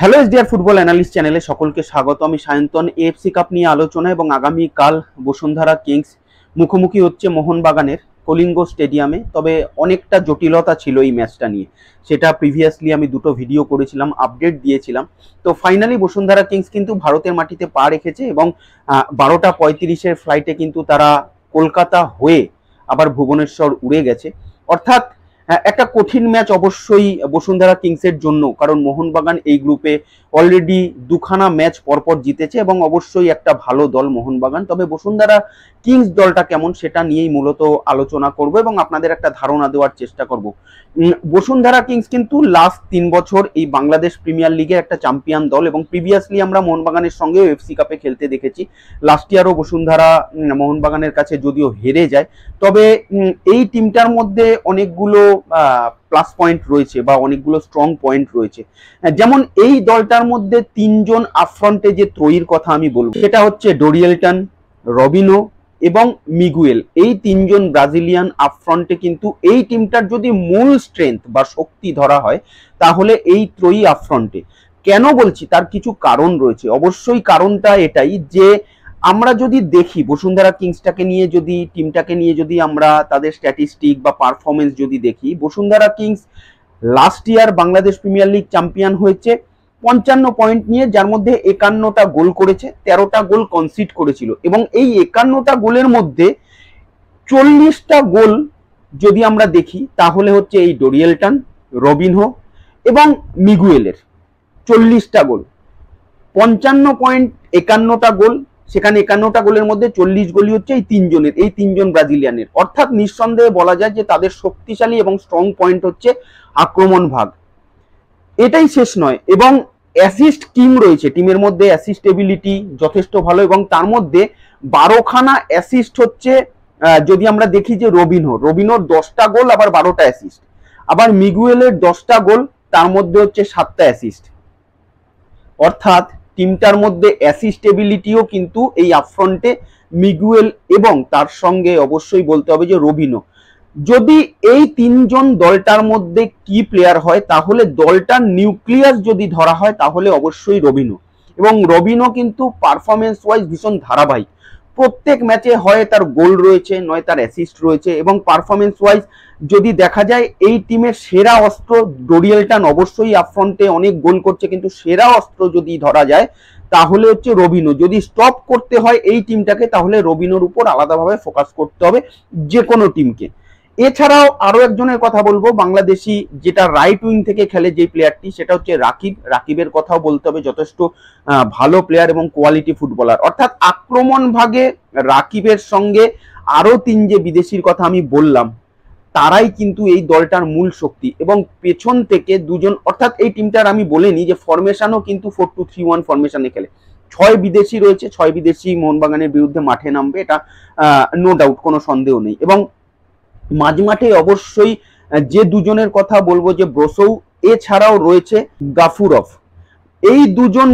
Hello SDR football analyst চ্যানেলে সকলকে স্বাগত। আমি সায়ন্তন এএফসি কাপ নিয়ে আলোচনা এবং আগামী কাল বসুন্ধরা কিংস মুখোমুখি হচ্ছে মোহনবাগানের কলিঙ্গ স্টেডিয়ামে। তবে অনেকটা জটিলতা ছিল এই ম্যাচটা নিয়ে। সেটা প্রিভিয়াসলি আমি দুটো ভিডিও করেছিলাম আপডেট দিয়েছিলাম। তো ফাইনালি বসুন্ধরা কিংস কিন্তু ভারতের মাটিতে পা রেখেছে এবং বারোটা পঁয়ত্রিশের ফ্লাইটে কিন্তু তারা কলকাতা হয়ে আবার ভুবনেশ্বর উড়ে গেছে। অর্থাৎ একটা কঠিন ম্যাচ অবশ্যই বসুন্ধরা কিংসের জন্য কারণ মোহনবাগান এই গ্রুপে অলরেডি দুখানা ম্যাচ পরপর জিতেছে এবং অবশ্যই একটা ভালো দল মোহনবাগান। তবে বসুন্ধরা কিংস দলটা কেমন সেটা নিয়েই মূলত আলোচনা করব এবং আপনাদের একটা ধারণা দেওয়ার চেষ্টা করব। বসুন্ধরা কিংস কিন্তু লাস্ট তিন বছর এই বাংলাদেশ প্রিমিয়ার লিগের একটা চ্যাম্পিয়ন দল এবং প্রিভিয়াসলি আমরা মোহনবাগানের সঙ্গেও এফসি কাপে খেলতে দেখেছি। লাস্ট ইয়ারও বসুন্ধরা মোহনবাগানের কাছে যদিও হেরে যায়, তবে এই টিমটার মধ্যে অনেকগুলো প্লাস পয়েন্ট রয়েছে বা অনেকগুলো স্ট্রং পয়েন্ট রয়েছে। যেমন এই দলটার মধ্যে তিনজন আফ্রন্টে যে ত্রয়ীর কথা আমি বলব, সেটা হচ্ছে ডোরিয়েলটন, রবিনো এবং মিগুয়েল। এই তিনজন ব্রাজিলিয়ান আফ্রন্টে কিন্তু এই টিমটার যদি মূল স্ট্রেংথ বা শক্তি ধরা হয়, তাহলে এই ত্রয়ী আফ্রন্টে কেন বলছি? তার কিছু কারণ রয়েছে। অবশ্যই কারণটা এটাই যে আমরা যদি দেখি, বসুন্ধরা কিংসটাকে নিয়ে যদি, টিমটাকে নিয়ে যদি আমরা তাদের স্ট্যাটিস্টিক বা পারফরমেন্স যদি দেখি, Bashundhara kings last year Bangladesh premier league champion হয়েছে, পঞ্চান্ন পয়েন্ট নিয়ে, যার মধ্যে একান্নটা গোল করেছে, তেরোটা গোল কনসিড করেছিল। এবং এই একান্নটা গোলের মধ্যে চল্লিশটা গোল যদি আমরা দেখি, তাহলে হচ্ছে এই ডোরিয়েলটান, রবিনহো এবং মিগুয়েলের চল্লিশটা গোল। পঞ্চান্ন পয়েন্ট একান্নটা গোল সেখানে একান্নটা গোলের মধ্যে চল্লিশ গোলই হচ্ছে এই তিনজনের, এই তিনজন ব্রাজিলিয়ানের। অর্থাৎ নিঃসন্দেহে বলা যায় যে তাদের শক্তিশালী এবং স্ট্রং পয়েন্ট হচ্ছে আক্রমণ ভাগ। এটাই শেষ নয়, এবং অ্যাসিস্ট কিং রয়েছে টিমের মধ্যে অ্যাসিস্টেবিলিটি যথেষ্ট ভালো, এবং তার মধ্যে বারোখানা অ্যাসিস্ট হচ্ছে যদি আমরা দেখি যে রবিনহো রবিনোর দশটা গোল, আবার বারোটা অ্যাসিস্ট আবার মিগুয়েলের দশটা গোল, তার মধ্যে হচ্ছে সাতটা অ্যাসিস্ট অর্থাৎ টিমটার মধ্যে অ্যাসিস্টেবিলিটিও কিন্তু এই আপফ্রন্টে মিগুয়েল এবং তার সঙ্গে অবশ্যই বলতে হবে যে রবিনো। যদি এই তিনজন দলটার মধ্যে কি প্লেয়ার হয়, তাহলে দলটার নিউক্লিয়াস যদি ধরা হয়, তাহলে অবশ্যই রবিনো। এবং রবিনো কিন্তু পারফরমেন্স ওয়াইজ ভীষণ ধারাবাহিক। প্রত্যেক ম্যাচে হয় তার গোল রয়েছে, নয় তার অ্যাসিস্ট রয়েছে এবং পারফরমেন্স ওয়াইজ যদি দেখা যায় এই টিমের সেরা অস্ত্র ডোরিয়েলটান অবশ্যই আপফ্রন্টে অনেক গোল করছে, কিন্তু সেরা অস্ত্র যদি ধরা যায়, তাহলে হচ্ছে রবিনো। যদি স্টপ করতে হয় এই টিমটাকে, তাহলে রবিনোর উপর আলাদাভাবে ফোকাস করতে হবে যে কোনো টিমকে। এছাড়াও আরও একজনের কথা বলব, বাংলাদেশি যেটা রাইট উইং থেকে খেলে যে প্লেয়ারটি সেটা হচ্ছে রাকিব। রাকিবের কথাও বলতে হবে, যথেষ্ট ভালো প্লেয়ার এবং কোয়ালিটি ফুটবলার অর্থাৎ আক্রমণ ভাগে রাকিবের সঙ্গে আরও তিন যে বিদেশির কথা আমি বললাম তারাই কিন্তু এই দলটার মূল শক্তি। এবং পেছন থেকে দুজন, অর্থাৎ এই টিমটার আমি বলিনি যে ফরমেশনও কিন্তু ফোর টু থ্রি ওয়ান ফরমেশনে খেলে। ছয় বিদেশি রয়েছে, ছয় বিদেশি মোহনবাগানের বিরুদ্ধে মাঠে নামবে, এটা নো ডাউট কোনো সন্দেহ নেই। এবং মাঝমাঠে অবশ্যই যে দুজনের কথা বলব যে ব্রসৌ, এছাড়াও রয়েছে গাফুরফ এই দুজন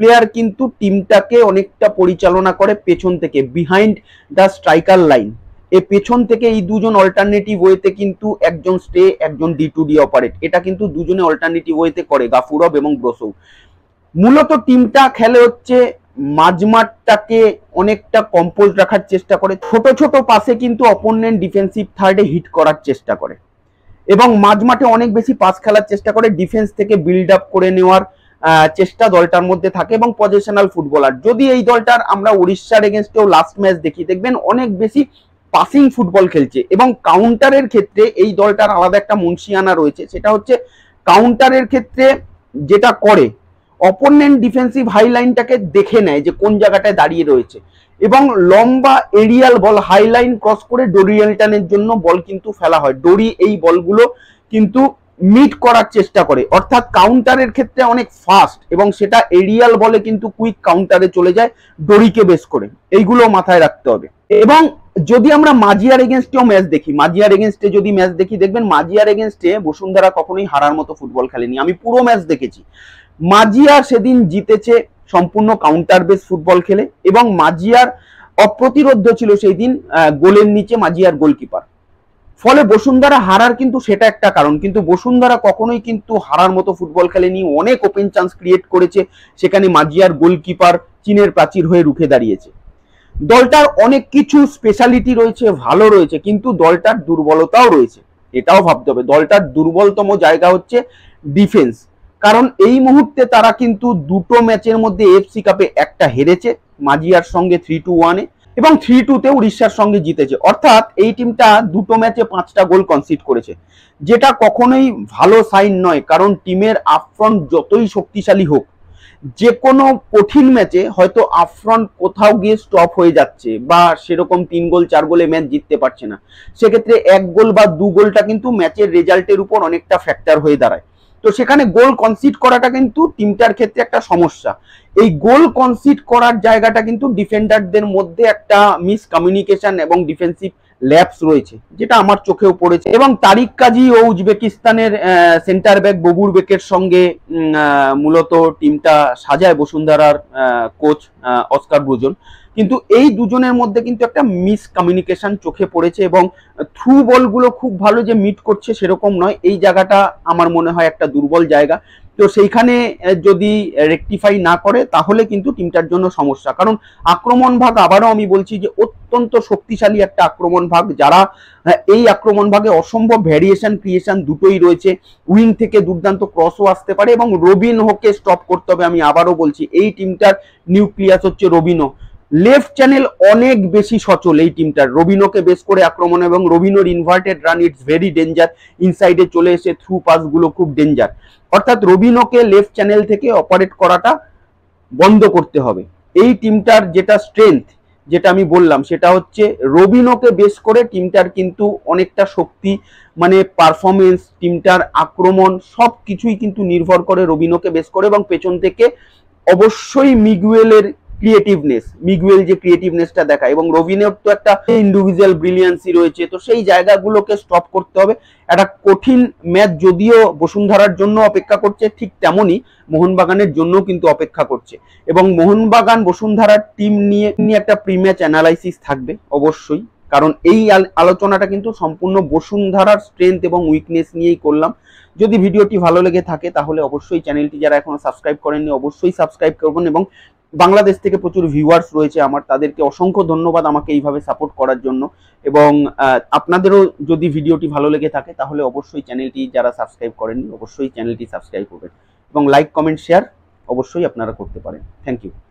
প্লেয়ার কিন্তু টিমটাকে অনেকটা পরিচালনা করে পেছন থেকে বিহাইন্ড দ্য স্ট্রাইকার লাইন এ পেছন থেকে এই দুজন অল্টারনেটিভ ওয়েতে কিন্তু একজন স্টে একজন ডি টু ডি অপারেট এটা কিন্তু দুজনে অল্টারনেটিভ ওয়েতে করে, গাফুরব এবং ব্রসৌ। মূলত টিমটা খেলে হচ্ছে, মাঝমাঠটাকে অনেকটা কম্পোজ রাখার চেষ্টা করে। ছোট ছোট পাসে কিন্তু অপোনেন্ট ডিফেন্সিভ থার্ডে হিট করার চেষ্টা করে। এবং মাঝমাঠে অনেক বেশি পাস খেলার চেষ্টা করে ডিফেন্স থেকে বিল্ড আপ করে নেওয়ার চেষ্টা দলটার মধ্যে থাকে এবং পজিশনাল ফুটবলার যদি এই দলটার আমরা উড়িষ্যার এগেনস্টেও লাস্ট ম্যাচ দেখি, দেখবেন অনেক বেশি পাসিং ফুটবল খেলছে। এবং কাউন্টারের ক্ষেত্রে এই দলটার আলাদা একটা মুন্সিয়ানা রয়েছে। সেটা হচ্ছে কাউন্টারের ক্ষেত্রে যেটা করে অপোনেন্ট ডিফেন্সিভ হাই লাইনটাকে দেখে নেয় যে কোন জায়গাটায় দাঁড়িয়ে রয়েছে। এবং লম্বা aerial ball high line cross করে ডোরিয়ালটানের জন্য বল কিন্তু ফেলা হয়। ডোরি এই বলগুলো কিন্তু মিট করার চেষ্টা করে। অর্থাৎ কাউন্টারের ক্ষেত্রে অনেক ফাস্ট এবং সেটা এরিয়াল বলে কিন্তু কুইক কাউন্টারে চলে যায়, ডোরিকে বেস করে। এইগুলো মাথায় রাখতে হবে। এবং যদি আমরা মাজিয়ার এগেনস্টেও ম্যাচ দেখি মাজিয়ার এগেনস্টে যদি ম্যাচ দেখি, দেখবেন মাজিয়ার এগেনস্টে বসুন্ধরা কখনোই হারার মতো ফুটবল খেলেনি। আমি পুরো ম্যাচ দেখেছি। মাজিয়া সেদিন জিতেছে সম্পূর্ণ কাউন্টার বেস ফুটবল খেলে এবং মাজিয়ার অপ্রতিরোধ ছিল সেই দিন গোলের নিচে মাজিয়ার গোলকিপার ফলে বসুন্ধরা হারার কিন্তু সেটা একটা কারণ, কিন্তু বসুন্ধরা কখনোই কিন্তু হারার মতো ফুটবল খেলেনি। অনেক ওপেন চান্স ক্রিয়েট করেছে, সেখানে মাজিয়ার গোলকিপার চীনের প্রাচীর হয়ে রুখে দাঁড়িয়েছে। দলটার অনেক কিছু স্পেশালিটি রয়েছে, ভালো রয়েছে, কিন্তু দলটার দুর্বলতাও রয়েছে। এটাও ভাবতে হবে। দলটার দুর্বলতম জায়গা হচ্ছে ডিফেন্স কারণ এই মুহূর্তে তারা কিন্তু দুটো ম্যাচের মধ্যে এফসি কাপে একটা হেরেছে মাজিয়ার সঙ্গে থ্রি টু ওয়ানে এবং থ্রি টুতে উড়িষ্যার সঙ্গে জিতেছে। অর্থাৎ এই টিমটা দুটো ম্যাচে পাঁচটা গোল কনসিড করেছে। যেটা কখনোই ভালো সাইন নয়, কারণ টিমের আপফ্রন্ট যতই শক্তিশালী হোক যে কোনো কঠিন ম্যাচে হয়তো আপফ্রন্ট কোথাও গিয়ে স্টপ হয়ে যাচ্ছে বা সেরকম তিন গোল, চার গোলে ম্যাচ জিততে পারছে না। সেক্ষেত্রে এক গোল বা দু গোলটা কিন্তু ম্যাচের রেজাল্টের উপর অনেকটা ফ্যাক্টর হয়ে দাঁড়ায়। তো সেখানে গোল কনসিড করাটা কিন্তু টিমটার ক্ষেত্রে একটা সমস্যা। এই গোল কনসিড করার জায়গাটা কিন্তু ডিফেন্ডারদের মধ্যে একটা মিস কমিউনিকেশন এবং ডিফেন্সিভ ল্যাপস রয়েছে, যেটা আমার চোখেও পড়েছে। এবং তারিক কাজী ও উজবেকিস্তানের সেন্টার ব্যাক ববুর বেকের সঙ্গে মূলত টিমটা সাজায় বসুন্ধরার কোচ অস্কার ব্রুজন কিন্তু এই দুজনের মধ্যে কিন্তু একটা মিস কমিউনিকেশন চোখে পড়েছে এবং থ্রু বলগুলো খুব ভালো যে মিট করছে সেরকম নয়। এই জায়গাটা আমার মনে হয় একটা দুর্বল জায়গা। তো সেইখানে যদি রেকটিফাই না করে, তাহলে কিন্তু টিমটার জন্য সমস্যা। কারণ আক্রমণ ভাগ আবারও আমি বলছি যে, অত্যন্ত শক্তিশালী একটা আক্রমণ ভাগ, যারা এই আক্রমণ ভাগে অসম্ভব ভ্যারিয়েশন ক্রিয়েশন দুটোই রয়েছে। উইং থেকে দুর্দান্ত ক্রসও আসতে পারে এবং রবিন হোকে স্টপ করতে হবে, আমি আবারও বলছি। এই টিমটার নিউক্লিয়াস হচ্ছে রবিনো লেফট চ্যানেল অনেক বেশি সচল এই টিমটার। রবিনোকে বেস করে আক্রমণ এবং রবিনোর inverted run it's very danger ইনসাইডে চলে এসে থ্রু পাসগুলো খুব ডেঞ্জার অর্থাৎ রবিনোকে লেফট চ্যানেল থেকে অপারেট করাটা বন্ধ করতে হবে। এই টিমটার যেটা স্ট্রেংথ যেটা আমি বললাম, সেটা হচ্ছে রবিনোকে বেস করে টিমটার কিন্তু অনেকটা শক্তি মানে পারফরমেন্স টিমটার আক্রমণ সব কিছুই কিন্তু নির্ভর করে রবিনোকে বেস করে এবং পেছন থেকে অবশ্যই মিগুয়েলের ক্রিয়েটিভনেস মিগুয়েল যে ক্রিয়েটিভনেসটা দেখায় এবং রবিনের তো একটা ইন্ডিভিজুয়াল ব্রিলিয়ান্সি রয়েছে, তো সেই জায়গাগুলোকে স্টপ করতে হবে। একটা কঠিন ম্যাচ যদিও বসুন্ধরার জন্য অপেক্ষা করছে, ঠিক তেমনই মোহনবাগানের জন্য কিন্তু অপেক্ষা করছে। এবং মোহনবাগান বসুন্ধরার টিম নিয়ে নিয়ে একটা প্রি ম্যাচ অ্যানালাইসিস থাকবে, অবশ্যই। কারণ এই আলোচনাটা কিন্তু সম্পূর্ণ বসুন্ধরার স্ট্রেংথ এবং উইকনেস নিয়েই করলাম। যদি ভিডিওটি ভালো লেগে থাকে, তাহলে অবশ্যই চ্যানেলটি যারা এখনও সাবস্ক্রাইব করেননি, অবশ্যই সাবস্ক্রাইব করবেন এবং বাংলাদেশ থেকে প্রচুর ভিউয়ার্স রয়েছে আমার। তাদেরকে অসংখ্য ধন্যবাদ আমাকে এইভাবে সাপোর্ট করার জন্য। এবং আপনাদেরও যদি ভিডিওটি ভালো লেগে থাকে, তাহলে অবশ্যই চ্যানেলটি যারা সাবস্ক্রাইব করেননি, অবশ্যই চ্যানেলটি সাবস্ক্রাইব করবেন। এবং লাইক কমেন্ট শেয়ার অবশ্যই আপনারা করতে পারেন। Thank you